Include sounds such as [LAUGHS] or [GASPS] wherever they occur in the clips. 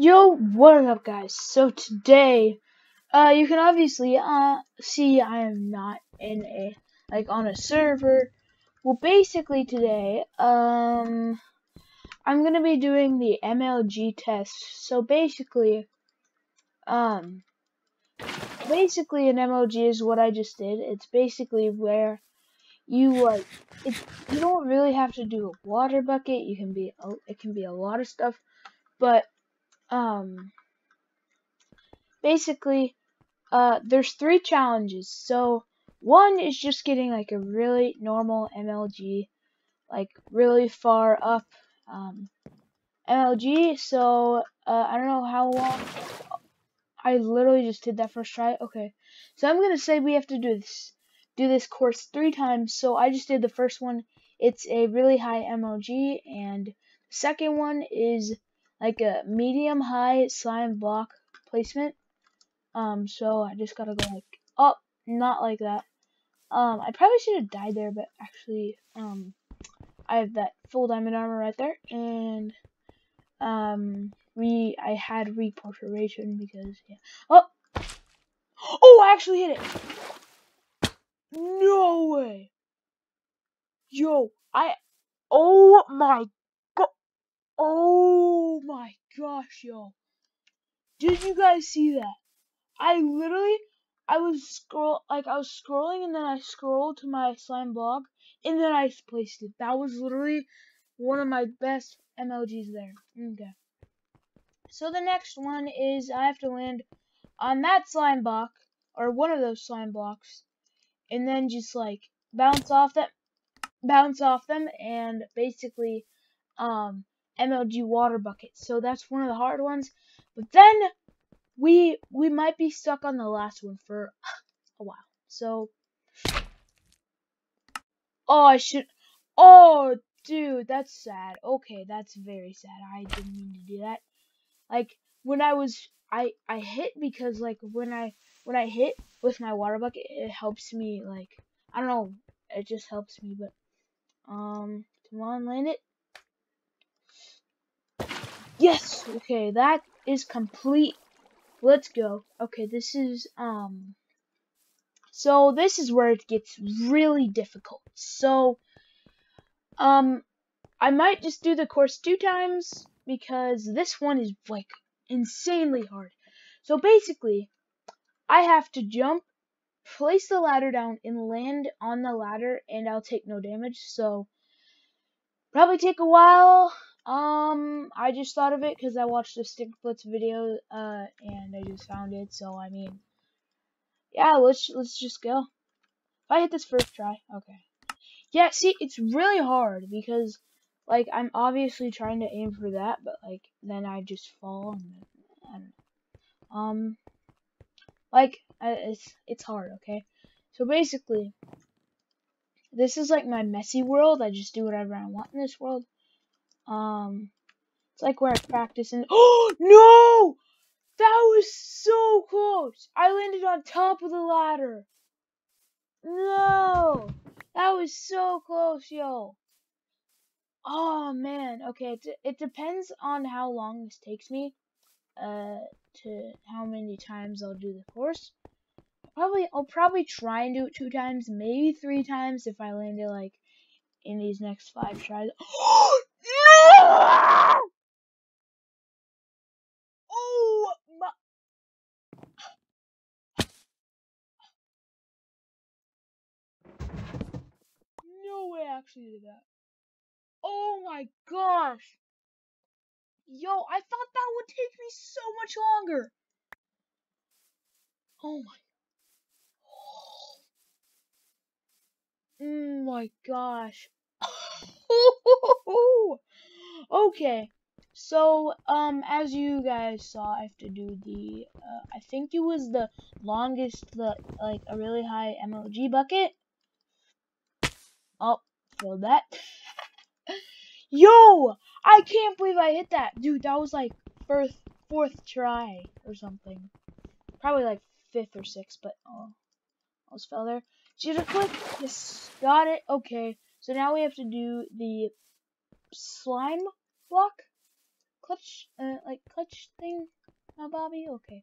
Yo, what up guys? So today, uh, you can obviously, uh, see I am not in a, like, on a server. Well, basically today, um, I'm gonna be doing the MLG test. So basically, um, basically an MLG is what I just did. It's basically where you, like, it's, you don't really have to do a water bucket. You can be, it can be a lot of stuff, but um basically uh there's three challenges. So one is just getting like a really normal mlg like really far up um mlg so uh i don't know how long i literally just did that first try. Okay. So i'm gonna say we have to do this do this course three times. So i just did the first one. It's a really high mlg and the second one is like a medium high slime block placement. Um, so I just gotta go like up, not like that. Um, I probably should have died there, but actually, um, I have that full diamond armor right there, and um, we I had reporturation because yeah. Oh, oh, I actually hit it. No way. Yo, I. Oh my Oh my gosh, yo. Did you guys see that? I literally, I was scroll, like I was scrolling and then I scrolled to my slime block and then I placed it. That was literally one of my best MLGs there. Okay. So the next one is I have to land on that slime block or one of those slime blocks and then just like bounce off them, bounce off them and basically um MLG water bucket. So that's one of the hard ones. But then we we might be stuck on the last one for a while. So Oh, I should Oh, dude, that's sad. Okay, that's very sad. I didn't mean to do that. Like when I was I I hit because like when I when I hit with my water bucket, it helps me like I don't know, it just helps me, but um come on, land it. Yes! Okay, that is complete. Let's go. Okay, this is, um... So, this is where it gets really difficult. So, um, I might just do the course two times, because this one is, like, insanely hard. So, basically, I have to jump, place the ladder down, and land on the ladder, and I'll take no damage. So, probably take a while. Um, I just thought of it because I watched a Stickblitz video, uh, and I just found it. So I mean, yeah, let's let's just go. If I hit this first try, okay. Yeah, see, it's really hard because, like, I'm obviously trying to aim for that, but like, then I just fall and. Um, like, it's it's hard, okay. So basically, this is like my messy world. I just do whatever I want in this world. Um, it's like where I practice and [GASPS] oh no, that was so close. I landed on top of the ladder. No, that was so close, yo. Oh man, okay. It it depends on how long this takes me. Uh, to how many times I'll do the course. Probably I'll probably try and do it two times, maybe three times if I land it like in these next five tries. [GASPS] Oh my. No way I actually did that. Oh my gosh. Yo, I thought that would take me so much longer. Oh my. Oh [GASPS] my gosh. [LAUGHS] okay. So, um, as you guys saw, I have to do the, uh, I think it was the longest, the, like, a really high MLG bucket. Oh, filled that. [LAUGHS] Yo! I can't believe I hit that. Dude, that was, like, fourth, fourth try or something. Probably, like, fifth or sixth, but, oh, almost fell there. Jitter click. Yes, got it. Okay. So now we have to do the slime block, clutch, uh, like clutch thing, my Bobby? Okay.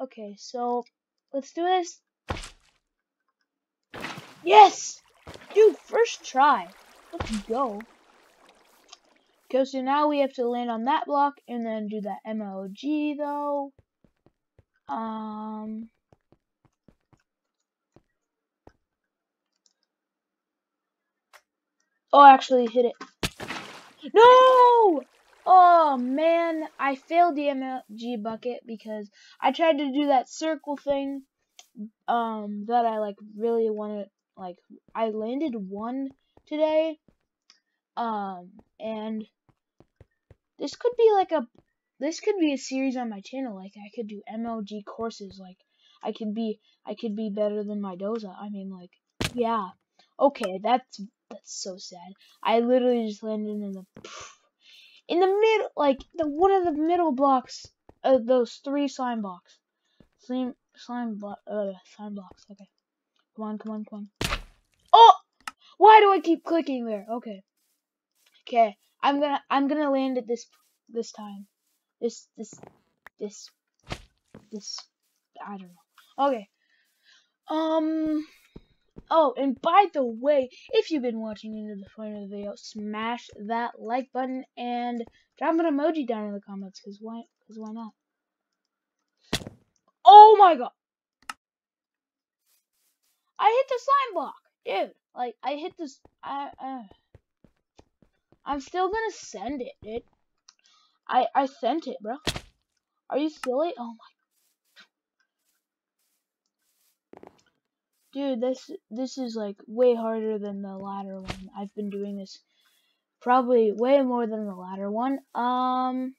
Okay, so let's do this. Yes! Dude, first try. Let's go. Okay, so now we have to land on that block and then do that MLG though. Um Oh, actually hit it. No! Oh man, I failed the MLG bucket because I tried to do that circle thing um that I like really wanted like I landed one today um and this could be like a this could be a series on my channel. Like I could do MLG courses. Like I could be I could be better than my Doza I mean like yeah. Okay that's that's so sad I literally just landed in the in the middle, like the one of the middle blocks of those three slime blocks. Slime, slime block, uh, slime blocks. Okay, come on, come on, come on. Oh, why do I keep clicking there? Okay, okay, I'm gonna, I'm gonna land at this, this time. This, this, this, this. I don't know. Okay. Um. Oh, and by the way, if you've been watching into the point of the video, smash that like button and drop an emoji down in the comments, cause why? Cause why not? Oh my god! I hit the slime block, dude. Like I hit this. I. Uh, I'm still gonna send it, dude. I I sent it, bro. Are you silly? Oh my Dude, this this is like way harder than the latter one. I've been doing this probably way more than the latter one. Um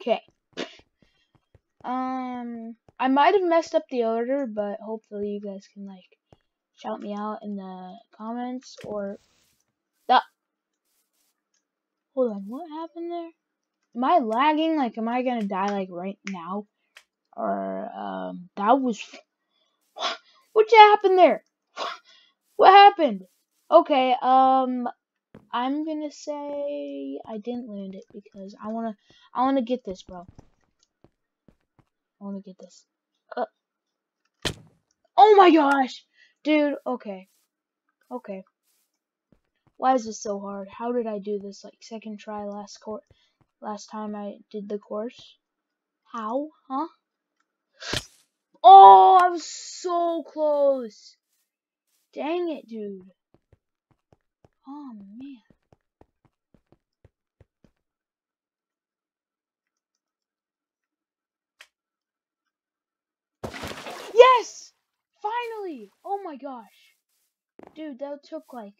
Okay. Um I might have messed up the order, but hopefully you guys can like shout me out in the comments or that Hold on, what happened there? Am I lagging? Like am I gonna die like right now? Or um that was what happened there? [LAUGHS] what happened? Okay, um, I'm gonna say I didn't land it because I wanna, I wanna get this, bro. I wanna get this. Uh, oh my gosh, dude. Okay, okay. Why is this so hard? How did I do this like second try last court? Last time I did the course? How? Huh? Oh, I was so close. Dang it, dude. Oh, man. Yes! Finally! Oh my gosh. Dude, that took like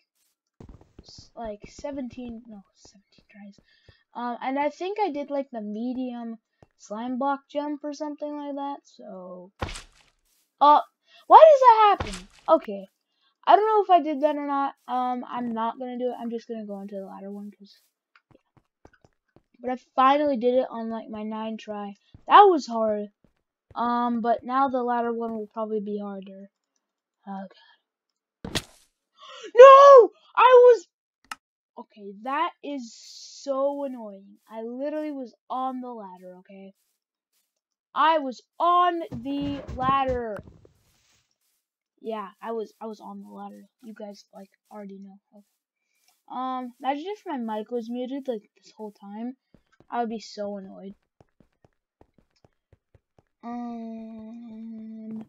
like 17 no 17 tries um and i think i did like the medium slime block jump or something like that. So, uh, why does that happen? Okay, I don't know if I did that or not. Um, I'm not gonna do it. I'm just gonna go into the ladder one because, yeah. But I finally did it on like my nine try. That was hard. Um, but now the ladder one will probably be harder. Oh god. [GASPS] No! I was Okay, that is so annoying. I literally was on the ladder, okay? I was on the ladder. Yeah, I was I was on the ladder. You guys like already know. Um, imagine if my mic was muted like this whole time. I would be so annoyed. Um,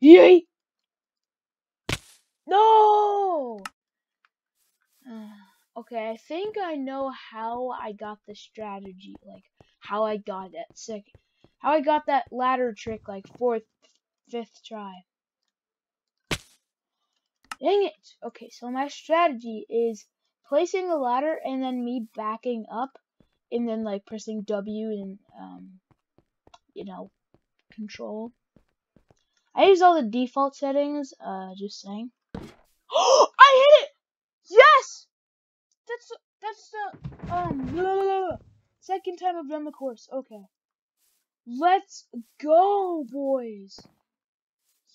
yay! No! [SIGHS] Okay, I think I know how I got the strategy, like how I got that second, how I got that ladder trick like fourth, fifth try. Dang it! Okay, so my strategy is placing the ladder and then me backing up and then like pressing W and um, you know, control. I use all the default settings, uh, just saying. Oh, [GASPS] I hit it! Yes! That's that's the um blah, blah, blah. second time I've done the course. Okay, let's go, boys.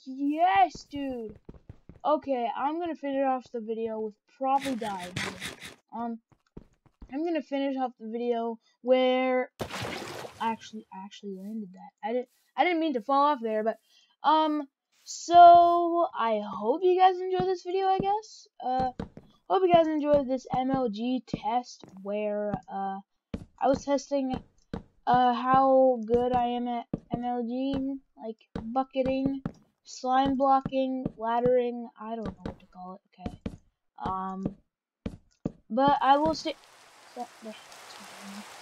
Yes, dude. Okay, I'm gonna finish off the video with probably dying. Um, I'm gonna finish off the video where actually I actually landed that. I didn't I didn't mean to fall off there, but um so I hope you guys enjoyed this video, I guess. Uh hope you guys enjoyed this MLG test where uh I was testing uh how good I am at MLG, like bucketing, slime blocking, laddering, I don't know what to call it, okay. Um but I will see,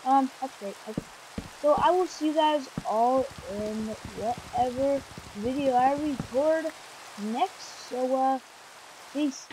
um that's great. Okay. So I will see you guys all in whatever video I record next. So uh peace.